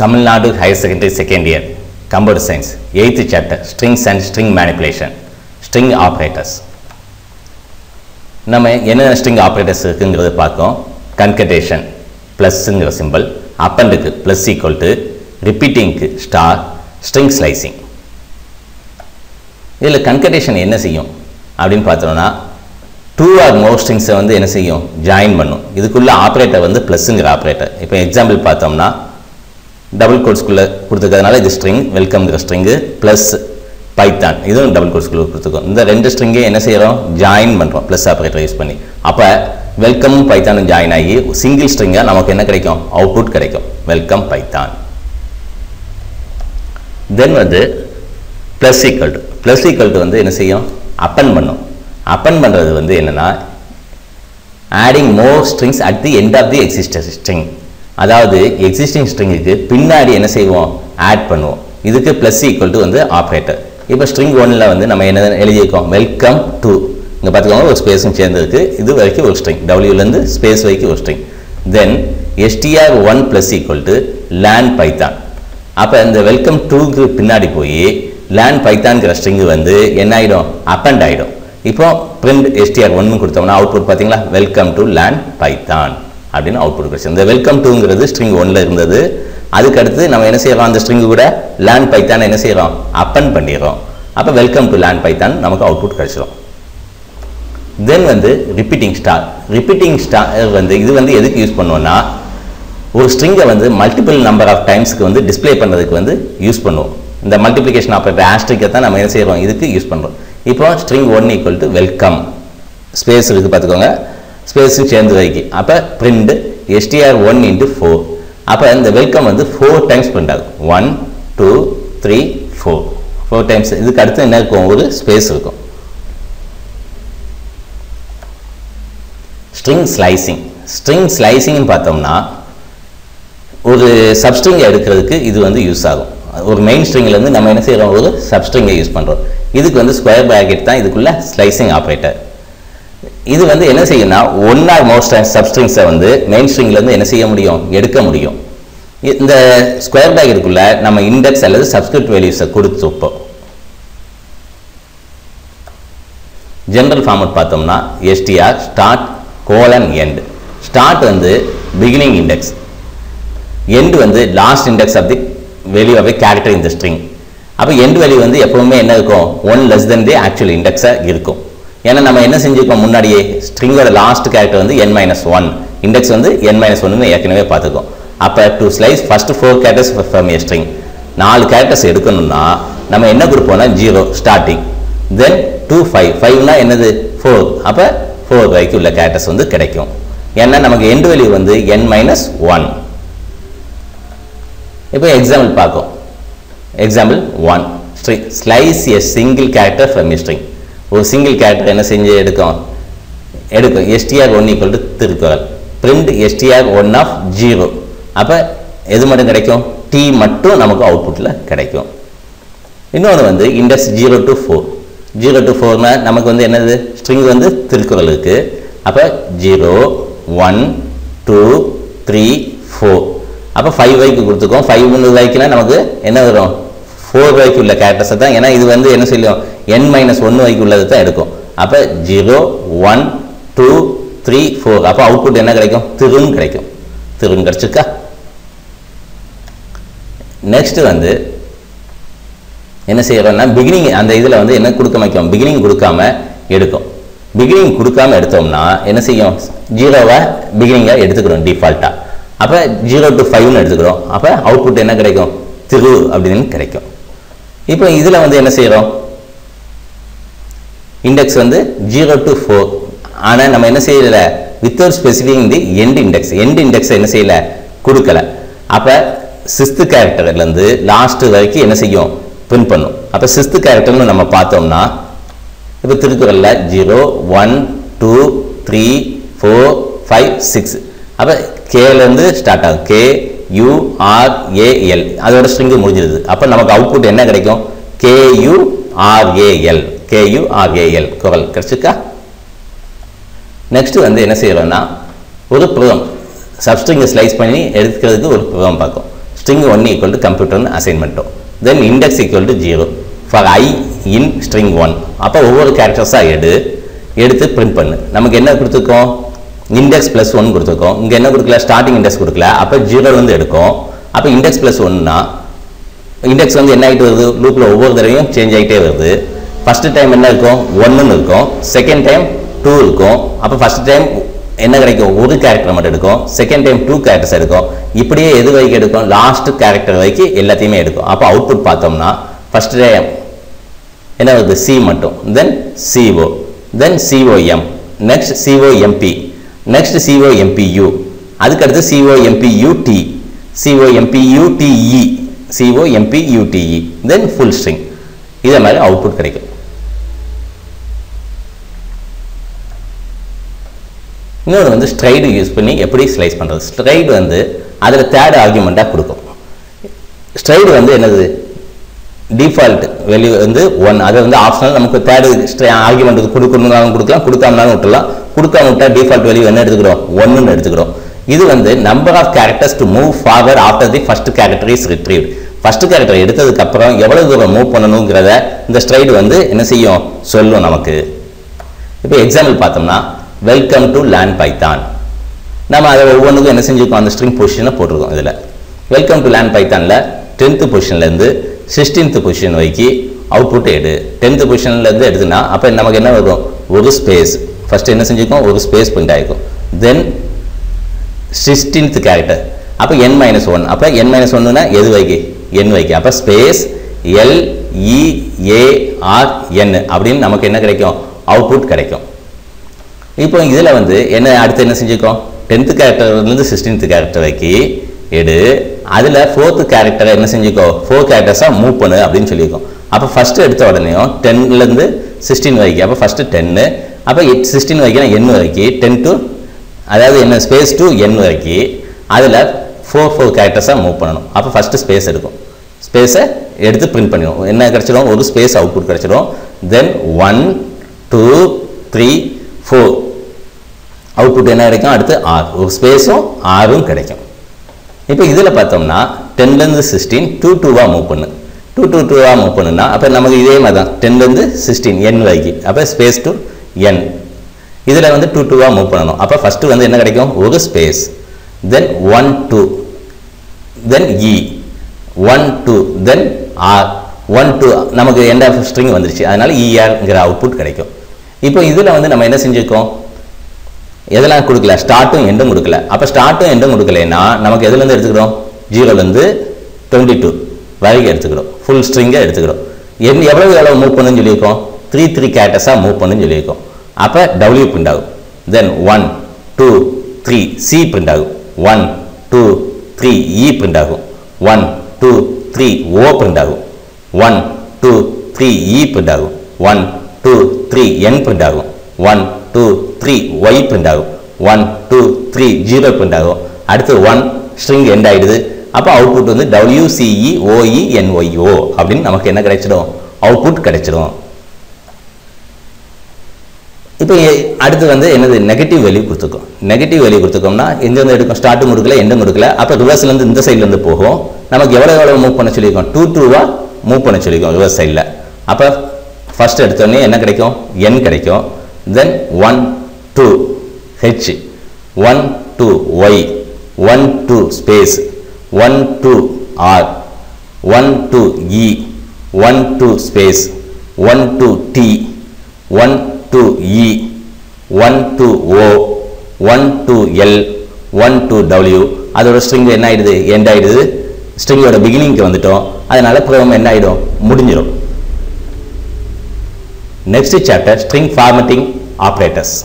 Tamil Nadu higher secondary second year computer science eighth chapter strings and string manipulation string operators நம்ம என்னென்ன string operators இருக்குங்கிறத பார்க்கோம் concatenation ப்ளஸ்ஸுங்கிற simple அப்பண்டுக்கு plus equal to ரிப்பீட்டிங்க்கு star string slicing இதில் concatenation என்ன செய்யும்? அப்படின்னு பார்த்தோம்னா டூ ஆர் மோர் ஸ்ட்ரிங்ஸை வந்து என்ன செய்யும்? ஜாயின் பண்ணும். இதுக்குள்ள ஆப்ரேட்டர் வந்து ப்ளஸ்ஸுங்கிற ஆப்ரேட்டர் இப்போ எக்ஸாம்பிள் பார்த்தோம்னா டபுள் கோட்ஸ்குள்ளே கொடுத்துருக்கிறதுனால இது ஸ்ட்ரிங் வெல்கம்ங்கிற ஸ்ட்ரிங்கு ப்ளஸ் பைத்தான் இதுவும் டபுள் கோட்ஸ்குள்ளே கொடுத்துருக்கோம். இந்த ரெண்டு ஸ்ட்ரிங்கையும் என்ன செய்கிறோம் ஜாயின் பண்ணுறோம் ப்ளஸ் ஆப்ரேட்டர் யூஸ் பண்ணி. அப்போ வெல்கமும் பைத்தானும் ஜாயின் ஆகி சிங்கிள் ஸ்ட்ரிங்காக நமக்கு என்ன கிடைக்கும்? அவுட்புட் கிடைக்கும். வெல்கம் பைத்தான் தென் வந்து plus equal to plus equal to வந்து என்ன செய்யும்? அப்பன் பண்ணும். அப்பன் பண்ணுறது வந்து என்னென்னா adding more strings at the end of the existing string அதாவது எக்ஸிஸ்டிங் ஸ்ட்ரிங்குக்கு பின்னாடி என்ன செய்வோம்? ஆட் பண்ணுவோம். இதுக்கு ப்ளஸ் ஈக்குவல் டு வந்து ஆப்ரேட்டர் இப்போ ஸ்ட்ரிங் ஒன்னில் வந்து நம்ம என்ன எழுதியிருக்கோம்? வெல்கம் டு இங்கே பார்த்துக்கோங்க ஒரு ஸ்பேஸும் சேர்ந்துருக்கு. இது வரைக்கும் ஒரு ஸ்ட்ரிங் டபிள்யூலேருந்து ஸ்பேஸ் வரைக்கும் ஒரு string then STR one plus equal to land python அப்போ இந்த வெல்கம் டூக்கு பின்னாடி போய் லேண்ட் பைத்தான்கிற ஸ்ட்ரிங்கு வந்து என்ன ஆகிடும் அப்பண்ட் ஆகிடும் இப்போ பிரிண்ட் எஸ்டிஆர் ஒன்று கொடுத்தோம்னா அவுட்புட் பார்த்தீங்களா வெல்கம் டு லேண்ட் பைத்தான் அப்படின்னு அவுட்புட் கிடைச்சு இந்த வெல்கம் டூங்கிறது ஸ்ட்ரிங் ஒன்ல இருந்தது. அதுக்கடுத்து நம்ம என்ன செய்யறோம் அந்த ஸ்ட்ரிங்கு கூட லேண்ட் பைத்தான் என்ன செய்யறோம் அப்பன் பண்ணிடுறோம். அப்போ வெல்கம் டு லேண்ட் பைத்தான் நமக்கு அவுட்புட் கிடைச்சிடும் தென் வந்து ரிப்பீட்டிங் ஸ்டார் ரிப்பீட்டிங் ஸ்டார் வந்து இது வந்து எதுக்கு யூஸ் பண்ணுவோம்னா ஒரு ஸ்ட்ரிங்கை வந்து மல்டிபிள் நம்பர் ஆஃப் டைம்ஸ்க்கு வந்து டிஸ்ப்ளே பண்ணுறதுக்கு வந்து யூஸ் பண்ணுவோம். இந்த மல்டிப்ளிகேஷன் ஆப்ரேட்டர் ஆஸ்ட்ரிக்கை தான் நம்ம என்ன செய்கிறோம் இதுக்கு யூஸ் பண்ணுறோம் இப்போ string one equal to welcome space இருக்குது பார்த்துக்கோங்க. ஸ்பேஸும் சேர்ந்து வைக்கி அப்போ print STR one into four அப்போ இந்த வெல்கம் வந்து ஃபோர் டைம்ஸ் பிரிண்ட் ஆகும். One two three four four times இதுக்கு அடுத்து என்ன இருக்கும்? ஒரு ஸ்பேஸ் இருக்கும். ஸ்ட்ரிங் ஸ்லைசிங் ஸ்ட்ரிங் ஸ்லைசிங்னு பார்த்தோம்னா ஒரு சப்ஸ்ட்ரிங்கை எடுக்கிறதுக்கு இது வந்து யூஸ் ஆகும். ஒரு மெயின் ஸ்ட்ரிங்லேருந்து நம்ம என்ன செய்கிறோம் ஒரு சப்ஸ்ட்ரிங்கை யூஸ் பண்ணுறோம் இதுக்கு வந்து ஸ்கொயர் ப்ராக்கெட் தான் இதுக்குள்ளே ஸ்லைசிங் ஆப்ரேட்டர் இது வந்து என்ன செய்யும்னா ஒன் ஆர் மோஸ்ட் சப்ஸ்ட்ரிங்ஸை வந்து மெயின் ஸ்ட்ரிங்லேருந்து என்ன செய்ய முடியும்? எடுக்க முடியும். இந்த ஸ்கொயர் ப்ராக்கெட்டுக்குள்ள நம்ம இண்டெக்ஸ் அல்லது சப்ஸ்கிரிப்ட் வேல்யூஸை கொடுத்துப்போம் ஜென்ரல் ஃபார்மட் பார்த்தோம்னா STR start colon end start வந்து பிகினிங் இண்டெக்ஸ் எண்ட் வந்து last index of the value of character இந்த ஸ்ட்ரிங் அப்போ எண்ட் வேல்யூ வந்து எப்பவுமே என்ன இருக்கும்? One less then the actual இண்டெக்ஸாக இருக்கும். ஏன்னா நம்ம என்ன செஞ்சுருக்கோம் முன்னாடியே? ஸ்ட்ரிங்கோட லாஸ்ட் கேரக்டர் வந்து என் மைனஸ் ஒன் இண்டெக்ஸ் வந்து என் மைனஸ் ஒன்னு ஏற்கனவே பார்த்துக்கோம் அப்போ to slice first four characters from a string நாலு கேரக்டர்ஸ் எடுக்கணும்னா நம்ம என்ன கொடுப்போம்னா zero starting then two five ஃபைவ்னா என்னது? ஃபோர் அப்போ ஃபோர் வரைக்கும் உள்ள கேரக்டர்ஸ் வந்து கிடைக்கும். ஏன்னா நமக்கு எண்டு வேல்யூ வந்து என் மைனஸ் ஒன் இப்போ எக்ஸாம்பிள் பார்க்கும். Example one string slice a single character from string ஒரு சிங்கிள் கேரக்டர் என்ன செஞ்சு எடுக்கும்? எடுக்கும். STR one equal to Thirukkural. Print STR one of zero அப்போ எது மட்டும் கிடைக்கும்? டி மட்டும் நமக்கு அவுட்புட்டில் கிடைக்கும். இன்னொன்று வந்து index zero to four zero to ஃபோர்னால் நமக்கு வந்து என்னது? ஸ்ட்ரிங் வந்து திருக்குறள் இருக்குது அப்போ zero one two three four அப்போ ஃபைவ் வைக்கு கொடுத்துக்கோம் ஃபைவ் வைக்குனா நமக்கு என்ன வரும்? ஃபோர் வைக்கு உள்ள கேரக்டர்ஸை தான். ஏன்னா இது வந்து என்ன சொல்லும்? என் மைனஸ் ஒன்று வைக்கு உள்ளது தான் எடுக்கும். அப்போ zero one two three four அப்போ அவுட்புட் என்ன கிடைக்கும்? திருன்னு கிடைக்கும். திருன்னு கிடச்சிருக்கா? நெக்ஸ்ட்டு வந்து என்ன செய்கிறோம்னா பிகினிங் அந்த இதில் வந்து என்ன கொடுக்க வைக்கும்? பிகினிங் கொடுக்காம எடுக்கும். பிகினிங் கொடுக்காம எடுத்தோம்னா என்ன செய்யும்? ஜீரோவை பிகினிங்காக எடுத்துக்கிறோம் டிஃபால்ட்டாக அப்போ ஜீரோ டு ஃபைவ்னு எடுத்துக்கிறோம். அப்போ அவுட்புட் என்ன கிடைக்கும்? திரு அப்படின்னு கிடைக்கும். இப்போ இதில் வந்து என்ன செய்கிறோம் இண்டெக்ஸ் வந்து ஜீரோ டு ஃபோர் ஆனால் நம்ம என்ன செய்யல? Without specifying the end index end index என்ன செய்யல? கொடுக்கல. அப்போ சிஸ்து கேரக்டர்லேருந்து லாஸ்ட் வரைக்கும் என்ன செய்யும்? பிரிண்ட் பண்ணும். அப்போ சிஸ்து கேரக்டர்னு நம்ம பார்த்தோம்னா இப்போ திருக்குறளில் zero one two three four five six அப்போ கேலேருந்து ஸ்டார்ட் ஆகும் கே யூஆர்ஏஎல் அதோட ஸ்ட்ரிங்கு முடிஞ்சிருது. அப்போ நமக்கு அவுட்புட் என்ன கிடைக்கும்? கேயுஆர்ஏஎல் கேயுஆர்ஏஎல் குரல் கிடைச்சிருக்கா? நெக்ஸ்ட்டு வந்து என்ன செய்கிறோன்னா ஒரு ப்ரோக்ராம் சப்ஸ்ட்ரிங்கை ஸ்லைஸ் பண்ணி எடுக்கிறதுக்கு ஒரு ப்ரோக்ராம் பார்க்கும். ஸ்ட்ரிங் ஒன் ஈக்குவல் டு கம்ப்யூட்டர்னு அசைன் பண்ணிட்டோம். Then index equal to zero for I in string one அப்போ ஒவ்வொரு கேரக்டர்ஸாக எடு எடுத்து பிரிண்ட் பண்ணு. நமக்கு என்ன கொடுத்துருக்கோம்? இண்டெக்ஸ் ப்ளஸ் ஒன் கொடுத்துருக்கோம். இங்கே என்ன கொடுக்கல? ஸ்டார்டிங் இண்டெக்ஸ் கொடுக்கல. அப்போ ஜீரோலேருந்து எடுக்கும். அப்போ இண்டெக்ஸ் ப்ளஸ் ஒன்னா இண்டெக்ஸ் வந்து என்ன ஆகிட்டு வருது? லூப்பில் ஒவ்வொரு தடவையும் சேஞ்ச் ஆகிட்டே வருது. ஃபஸ்ட்டு டைம் என்ன இருக்கும்? ஒன்றுன்னு இருக்கும். செகண்ட் டைம் டூ இருக்கும். அப்போ ஃபஸ்ட் டைம் என்ன கிடைக்கும்? ஒரு கேரக்டர் மட்டும் எடுக்கும். செகண்ட் டைம் டூ கேரக்டர்ஸ் எடுக்கும். இப்படியே எது வரைக்கும் எடுக்கும்? லாஸ்ட் கேரக்டர் வரைக்கும் எல்லாத்தையுமே எடுக்கும். அப்போ அவுட்புட் பார்த்தோம்னா ஃபஸ்ட் டைம் என்ன வருது? சி மட்டும். Then CO then COM next COMP next COMPU அதுக்கடுத்து சிஓஎம்பியூடி சிஓஎம்பியூடிஇ சிஓஎம்பியூடிஇ தென் ஃபுல் ஸ்ட்ரிங் இதே மாதிரி அவுட்புட் கிடைக்கும். இன்னொன்று வந்து ஸ்ட்ரைடு யூஸ் பண்ணி எப்படி ஸ்லைஸ் பண்ணுறது ஸ்ட்ரைடு வந்து அதில் தேர்ட் ஆர்குமெண்ட்டாக கொடுக்கும். ஸ்ட்ரைடு வந்து என்னது? டிஃபால்ட் வெளியே வந்து ஒன் அது வந்து ஆப்ஷனல் நமக்கு தேர்டு ஆர்குமெண்ட் கொடுக்கணும்னாலும் கொடுக்கலாம் கொடுக்காமனாலும் விட்டுலாம் கொடுக்காம விட்டால் டிஃபால்ட் வேல்யூ என்ன எடுத்துக்கிறோம்? ஒன்றுன்னு எடுத்துக்கிறோம். இது வந்து number of characters to move forward after the first character is retrieve first character எடுத்ததுக்கு அப்புறம் எவ்வளவு தூரம் மூவ் பண்ணணுங்கிறத இந்த ஸ்ட்ரைடு வந்து என்ன செய்யும்? சொல்லும் நமக்கு. இப்போ எக்ஸாம்பிள் பார்த்தோம்னா வெல்கம் டு லேண்ட் பைத்தான் நம்ம அதை ஒவ்வொன்றுக்கும் என்ன செஞ்சுருக்கோம்? அந்த ஸ்ட்ரிங் பொசிஷனை போட்டிருக்கோம் இதில். வெல்கம் டு லேண்ட் பைத்தானில் டென்த்து பொசிஷன்லேருந்து சிக்ஸ்டீன்த் பொசிஷன் வைக்கி அவுட்புட் எடு. டென்த்து பொசிஷன்லேருந்து எடுத்துனா அப்போ நமக்கு என்ன வரும்? ஒரு ஸ்பேஸ் ஃபஸ்ட்டு என்ன செஞ்சுருக்கோம் ஒரு ஸ்பேஸ் பிரிண்ட் ஆகிருக்கும் தென் சிக்ஸ்டீன்த் கேரக்டர் அப்போ என் மைனஸ் ஒன் அப்போ என் மைனஸ் ஒன்றுனா எது வைக்கி? என் வைக்கி. அப்போ ஸ்பேஸ் எல் இஏஆர்என் அப்படின்னு நமக்கு என்ன கிடைக்கும்? அவுட்புட் கிடைக்கும். இப்போ இதில் வந்து என்ன அடுத்து என்ன செஞ்சுக்கோம்? டென்த்து கேரக்டர்லேருந்து சிக்ஸ்டீன்த் கேரக்டர் வைக்கி எடு. அதில் ஃபோர்த்து கேரக்டரை என்ன செஞ்சுக்கோ? ஃபோர் கேரக்டர்ஸாக மூவ் பண்ணு அப்படின்னு சொல்லியிருக்கோம் அப்போ ஃபஸ்ட்டு எடுத்த உடனேயும் டென்லேருந்து சிக்ஸ்டீன் வரைக்கும். அப்போ ஃபஸ்ட்டு டென்னு அப்போ எட் சிக்ஸ்டீன் வரைக்கும் என் வரைக்கும் டென் டு அதாவது என்ன ஸ்பேஸ் டு என் வரைக்கும் அதில் ஃபோர் ஃபோர் கேரக்டர்ஸாக மூவ் பண்ணணும். அப்போ ஃபஸ்ட்டு ஸ்பேஸ் எடுக்கும். ஸ்பேஸை எடுத்து பிரிண்ட் பண்ணிடும் என்ன கிடச்சிடும்? ஒரு ஸ்பேஸ் அவுட்புட் கிடச்சிடும். Then one two three four output என்ன கிடைக்கும்? அடுத்து ஆர் ஒரு ஸ்பேஸும் ஆறும் கிடைக்கும். இப்போ இதில் பார்த்தோம்னா டென்லேருந்து சிக்ஸ்டீன் டூ டூவாக மூவ் பண்ணு. டூ டூ டூவாக மூவ் பண்ணுன்னா அப்போ நமக்கு இதே மாதிரி தான் டென்லேருந்து சிக்ஸ்டீன் என் வரைக்கும். அப்போ ஸ்பேஸ் டு என் இதில் வந்து டூ டூவாக மூவ் பண்ணணும். அப்போ ஃபஸ்ட்டு வந்து என்ன கிடைக்கும்? ஒரு space then one two then E one two then R one two நமக்கு எண்ட் ஆஃப் ஸ்ட்ரிங் வந்துருச்சு. அதனால் இஆர்ங்கிற அவுட்புட் கிடைக்கும். இப்போ இதில் வந்து நம்ம என்ன செஞ்சுருக்கோம்? எதெல்லாம் கொடுக்கல? ஸ்டார்ட்டும் எண்டும் கொடுக்கல. அப்போ ஸ்டார்ட்டும் எண்டும் கொடுக்கலைன்னா நமக்கு எதுலேருந்து எடுத்துக்கிறோம்? ஜீரோலேருந்து டுவெண்ட்டி டூ வரைக்கும் எடுத்துக்கிறோம். ஃபுல் ஸ்ட்ரிங்கை எடுத்துக்கிறோம். என் எவ்வளவு எவ்வளோ மூவ் பண்ணுன்னு சொல்லியிருக்கோம்? த்ரீ த்ரீ கேரக்டர்ஸாக மூவ் பண்ணுன்னு சொல்லியிருக்கோம். அப்போ டபிள்யூ பிரிண்ட் ஆகும். Then one two three C print ஆகும். One two three E print ஆகும். One two three O print ஆகும். One two three E print ஆகும். One two three N print ஆகும். One two three Y print ஆகும் one two three zero print ஆகும் அடுத்து one string end ஆயிடுது. அப்போ output வந்து டபிள்யூசிஇ ஓஇ என்ஒய்ஓ அப்படின்னு நமக்கு என்ன கிடைச்சிடும்? அவுட்புட் கிடைச்சிடும். இப்போ அடுத்து வந்து என்னது? நெகட்டிவ் வேல்யூ கொடுத்துருக்கோம். நெகட்டிவ் வேல்யூ கொடுத்துருக்கோம்னா எங்கேருந்து எடுக்கும்? ஸ்டார்ட்டும் கொடுக்கல எண்டும் கொடுக்கல அப்போ ரிவர்ஸ்லேருந்து இந்த சைட்லேருந்து போகும். நமக்கு எவ்வளோ எவ்வளோ மூவ் பண்ண சொல்லியிருக்கோம்? டூ டூவாக மூவ் பண்ண சொல்லியிருக்கோம் ரிவர்ஸ் சைடில் அப்போ ஃபர்ஸ்ட் எடுத்தோடனே என்ன கிடைக்கும்? என் கிடைக்கும். Then one two H one two Y one two space one two R one two E one two space one two D one two E one two O one two L one two W அதோட string என்ன ஆகிடுது end ஆகிடுது ஸ்ட்ரிங்கோட பிகினிங்க்கு வந்துட்டோம் அதனால் program என்ன ஆகிடும் முடிஞ்சிடும் next chapter string formatting operators